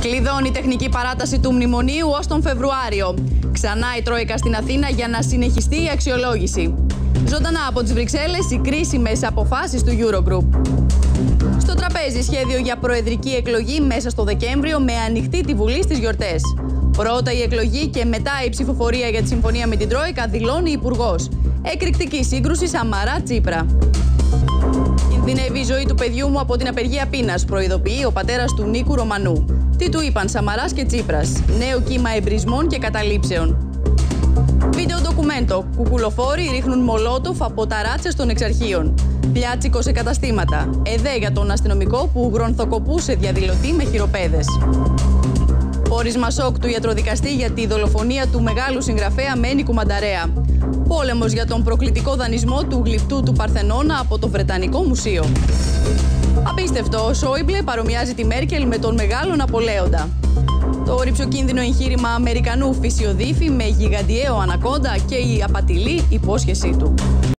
Κλειδώνει η τεχνική παράταση του μνημονίου ως τον Φεβρουάριο. Ξανά η Τρόικα στην Αθήνα για να συνεχιστεί η αξιολόγηση. Ζωντανά από τις Βρυξέλλες οι κρίσιμες αποφάσεις του Eurogroup. Στο τραπέζι σχέδιο για προεδρική εκλογή μέσα στο Δεκέμβριο με ανοιχτή τη Βουλή στις γιορτές. Πρώτα η εκλογή και μετά η ψηφοφορία για τη συμφωνία με την Τρόικα δηλώνει υπουργός. Εκρηκτική σύγκρουση Σαμαρά Τσίπρα. Κινδυνεύει η ζωή του παιδιού μου από την απεργία πείνας, προειδοποιεί ο πατέρας του Νίκου Ρωμανού. Τι του είπαν Σαμαράς και Τσίπρας. Νέο κύμα εμπρισμών και καταλήψεων. Βίντεο ντοκουμέντο. Κουκουλοφόροι ρίχνουν μολότοφ από ταράτσες των εξαρχείων. Πιάτσικο σε καταστήματα. Εδέ για τον αστυνομικό που γρονθοκοπούσε διαδηλωτή με χειροπέδες. Πόρισμα σοκ του ιατροδικαστή για τη δολοφονία του μεγάλου συγγραφέα Μένικου Μανταρέα. Πόλεμος για τον προκλητικό δανεισμό του γλυπτού του Παρθενώνα από το Βρετανικό Μουσείο. Απίστευτο, ο Σόιμπλε παρομοιάζει τη Μέρκελ με τον μεγάλο Ναπολέοντα. Το ρηψοκίνδυνο εγχείρημα Αμερικανού φυσιοδίφη με γιγαντιαίο ανακόντα και η απατηλή υπόσχεσή του.